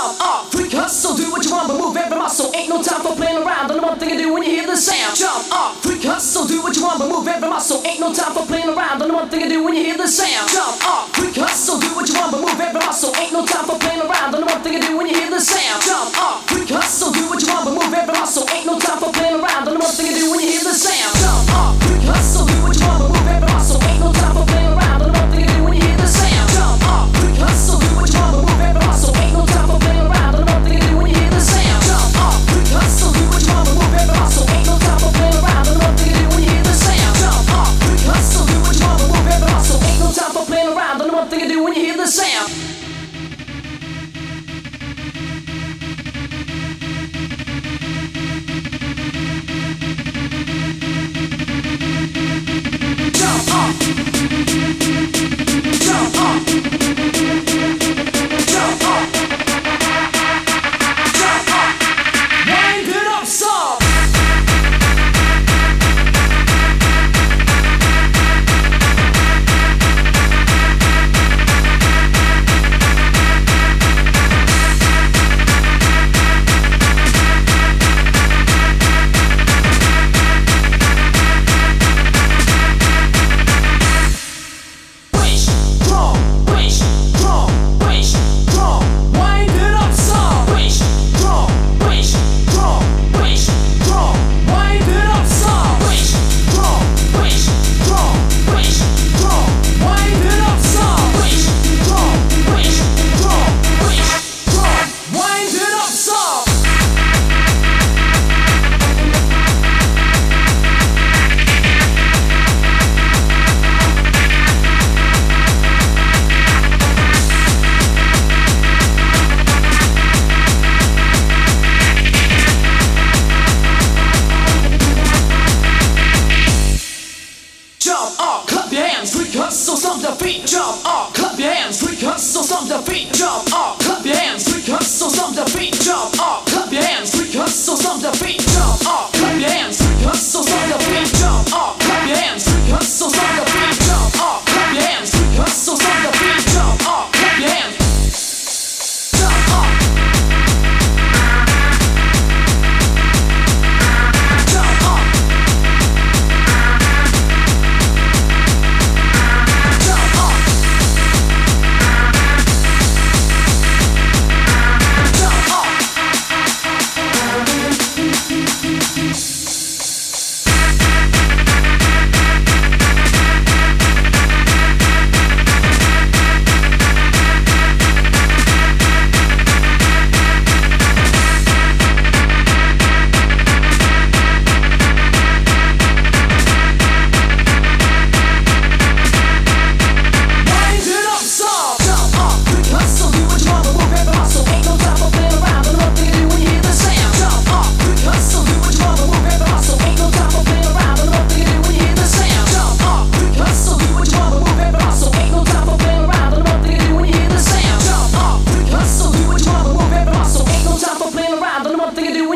dumb up. Freak hustle, do what you want, but move every muscle. Ain't no time for playing around. The one thing to do when you hear the sound. Jump up. Freak hustle, do what you want, but move every muscle. Ain't no time for playing around. The one thing to do when you hear the sound. Jump up. Freak Station. the feet, jump up, clap your hands, quick hustle, stomp the feet, jump up. something to do